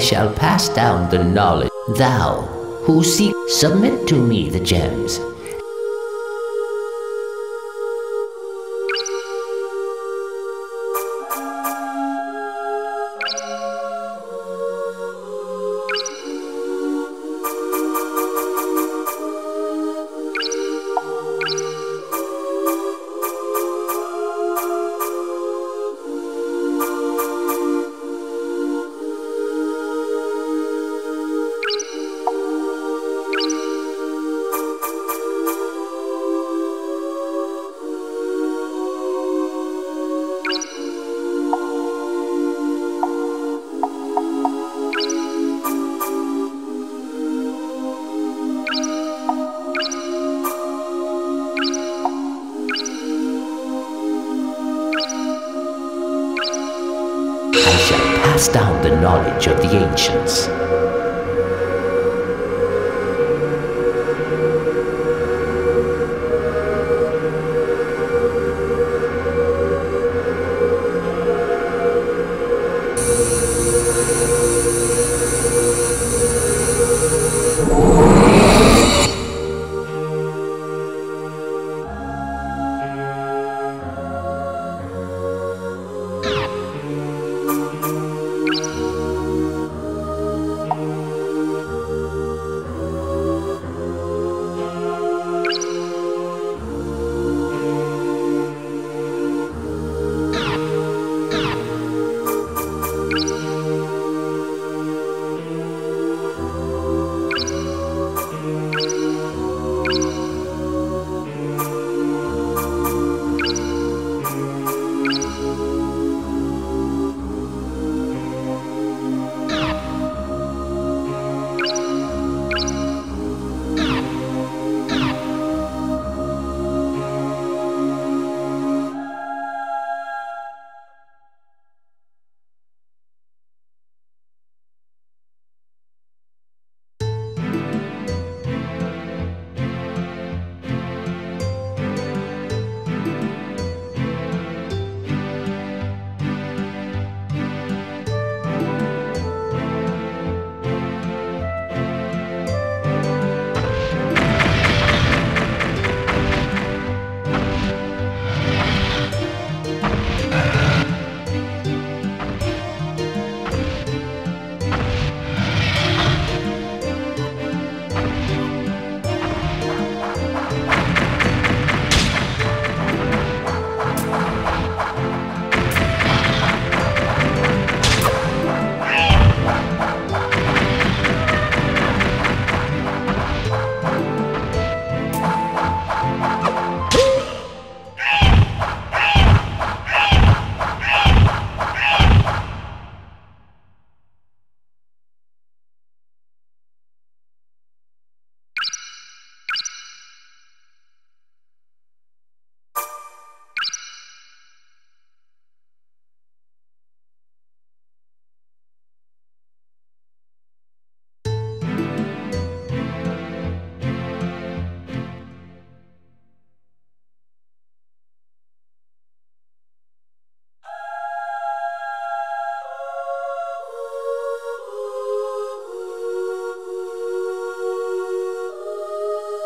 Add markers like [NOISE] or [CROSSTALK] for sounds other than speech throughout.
shall pass down the knowledge. Thou, who seek, submit to me the gems. Pass down the knowledge of the ancients.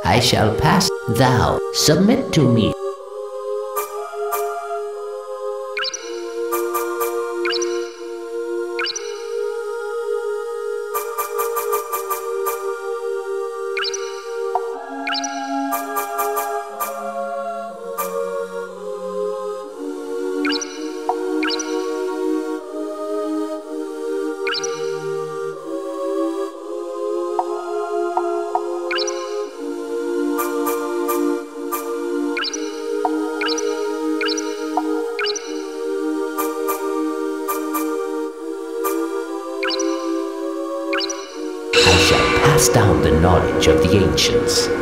I shall pass. Thou, submit to me. Of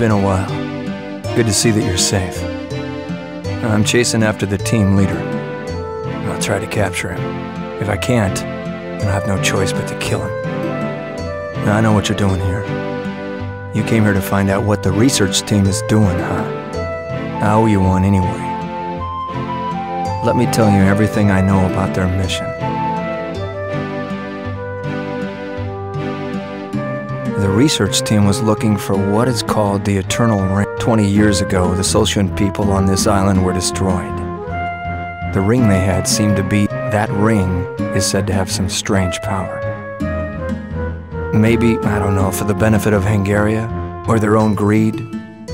been a while. Good to see that you're safe. I'm chasing after the team leader. I'll try to capture him. If I can't, then I have no choice but to kill him. Now, I know what you're doing here. You came here to find out what the research team is doing, huh? I owe you one anyway. Let me tell you everything I know about their mission. Research team was looking for what is called the Eternal Ring. Twenty years ago, the Solcian people on this island were destroyed. The ring they had seemed to be that ring is said to have some strange power. Maybe, I don't know, for the benefit of Hangaria or their own greed.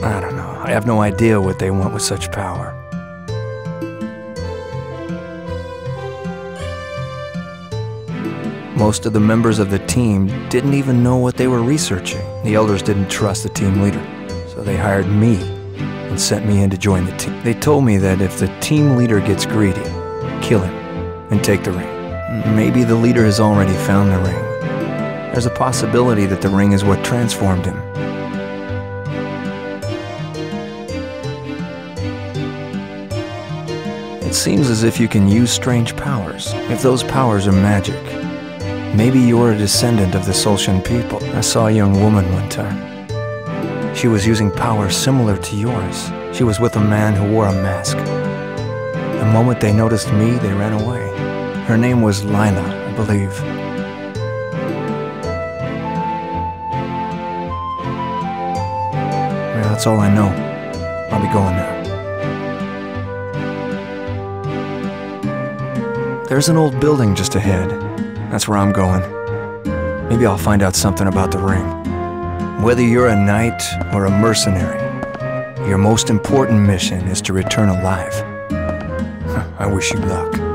I don't know. I have no idea what they want with such power. Most of the members of the team didn't even know what they were researching. The elders didn't trust the team leader, so they hired me and sent me in to join the team. They told me that if the team leader gets greedy, kill him and take the ring. Maybe the leader has already found the ring. There's a possibility that the ring is what transformed him. It seems as if you can use strange powers, if those powers are magic. Maybe you're a descendant of the Solcian people. I saw a young woman one time. She was using powers similar to yours. She was with a man who wore a mask. The moment they noticed me, they ran away. Her name was Lila, I believe. Well, that's all I know. I'll be going now. There's an old building just ahead. That's where I'm going. Maybe I'll find out something about the ring. Whether you're a knight or a mercenary, your most important mission is to return alive. [LAUGHS] I wish you luck.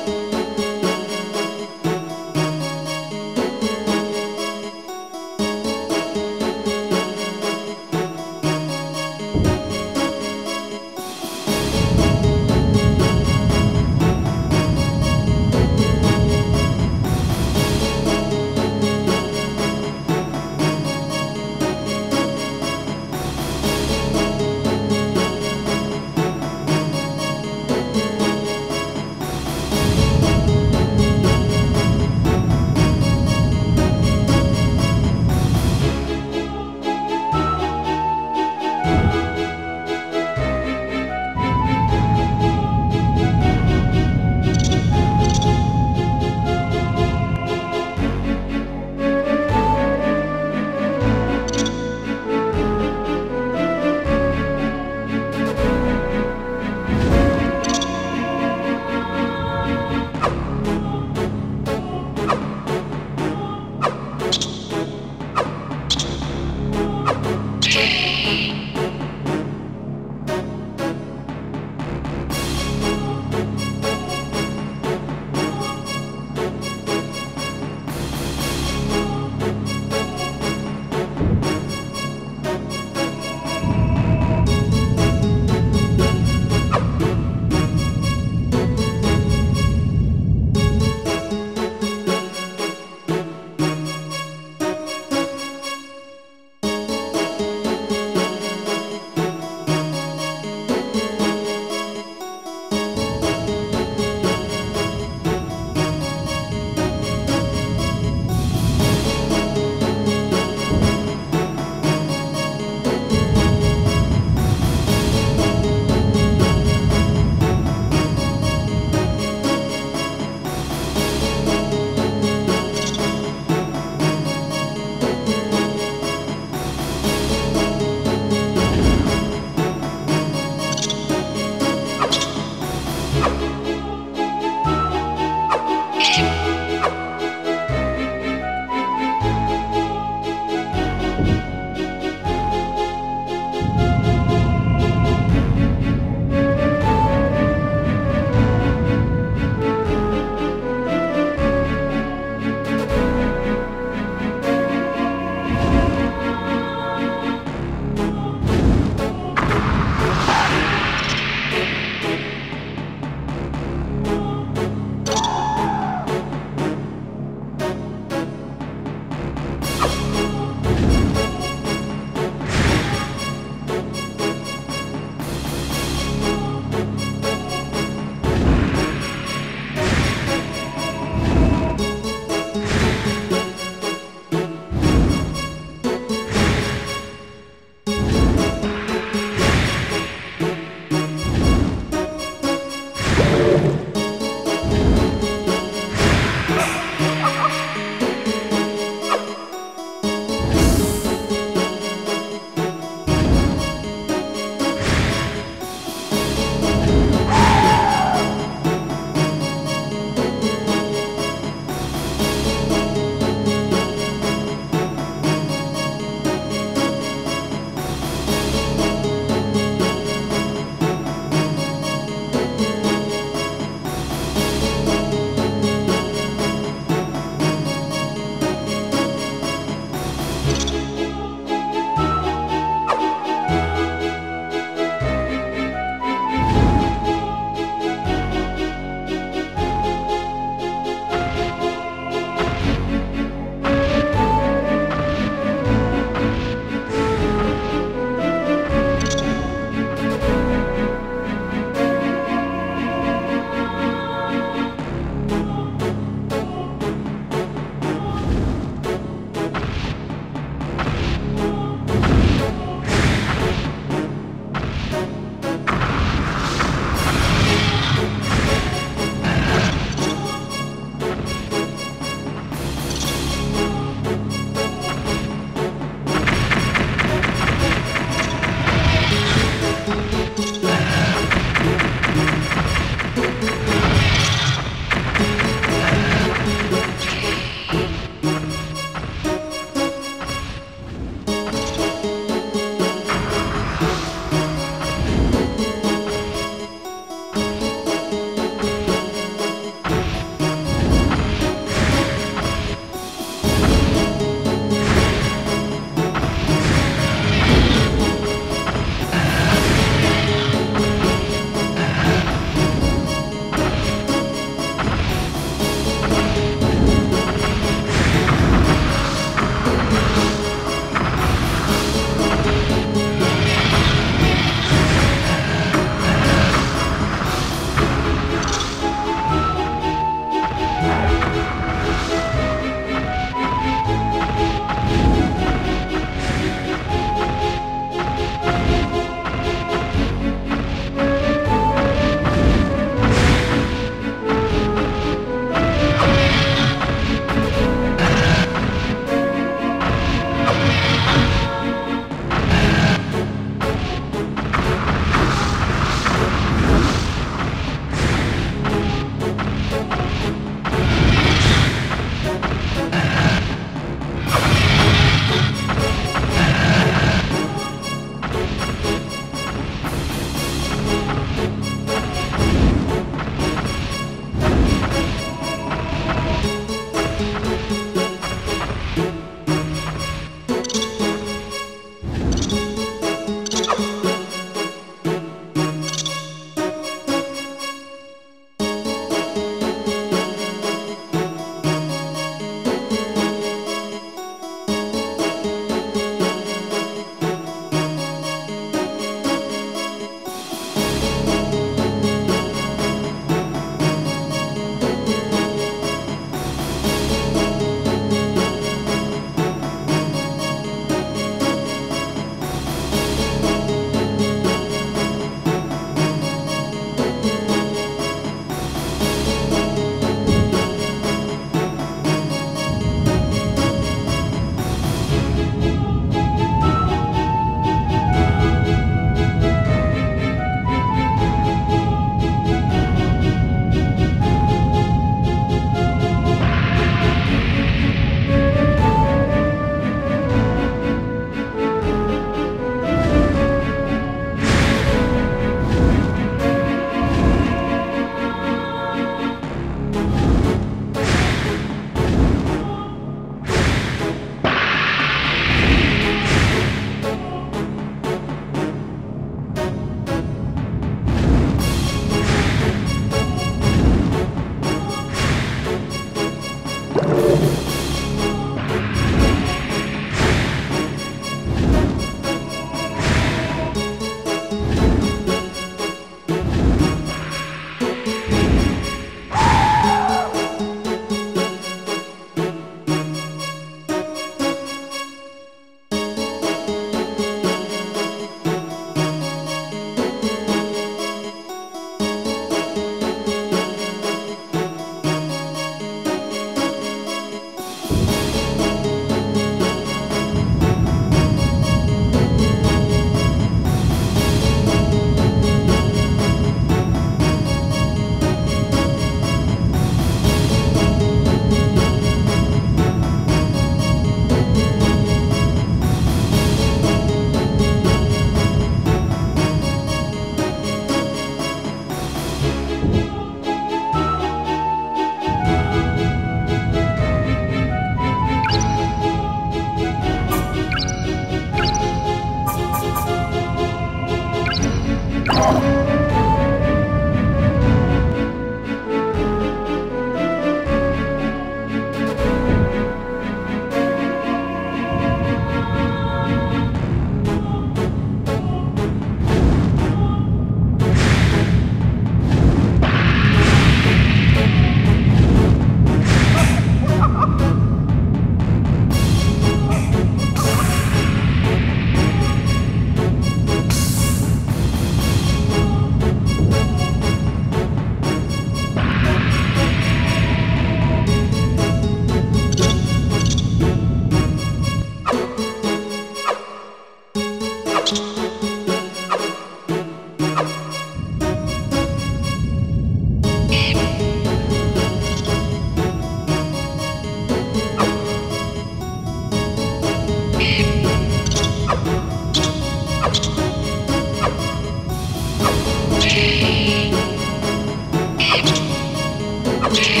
Okay.